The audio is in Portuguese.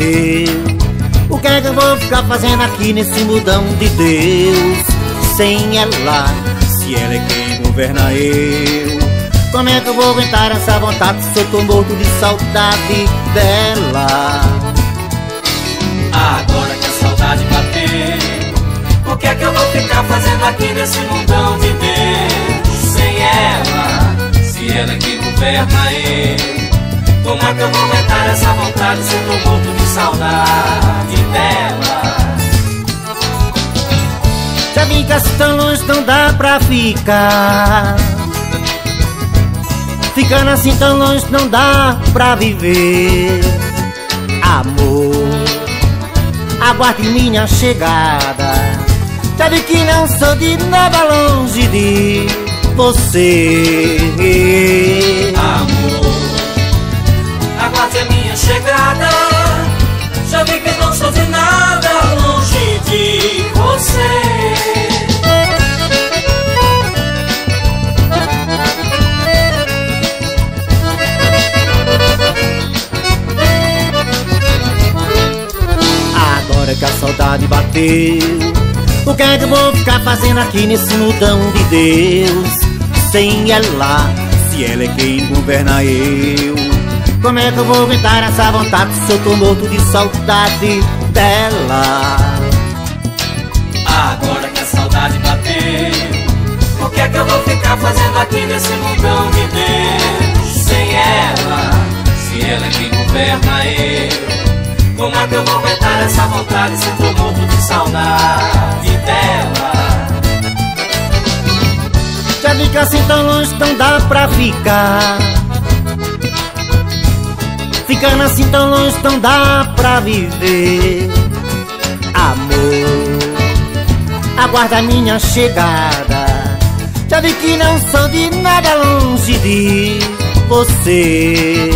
eu. O que é que eu vou ficar fazendo aqui nesse mudão de Deus? Sem ela, se ela é quem governa eu. Como é que eu vou aguentar essa vontade se eu tô morto de saudade dela? Agora que a saudade bateu, o que é que eu vou ficar fazendo aqui nesse mundão de Deus? Sem ela, se ela é quem governa eu. Como é que eu vou aguentar essa vontade se eu tô morto de saudade dela? Já vi que assim tão longe não dá pra ficar. Ficando assim tão longe não dá pra viver. Amor, aguarde minha chegada. Já vi que não sou de nada longe de você a minha chegada Já vi que não sou de nada longe de você. Agora que a saudade bateu O que é que eu vou ficar fazendo aqui nesse mudão de Deus? Sem ela, se ela é quem governa eu Como é que eu vou aguentar essa vontade se eu tô morto de saudade dela? Agora que a saudade bateu O que é que eu vou ficar fazendo aqui nesse mundão de Deus? Sem ela, se ela é quem governa eu Como é que eu vou aguentar essa vontade se tô morto de saudade dela? Já que assim tão longe não dá pra ficar Ficando assim tão longe não dá pra viver. Amor, aguarda minha chegada. Já vi que não sou de nada longe de você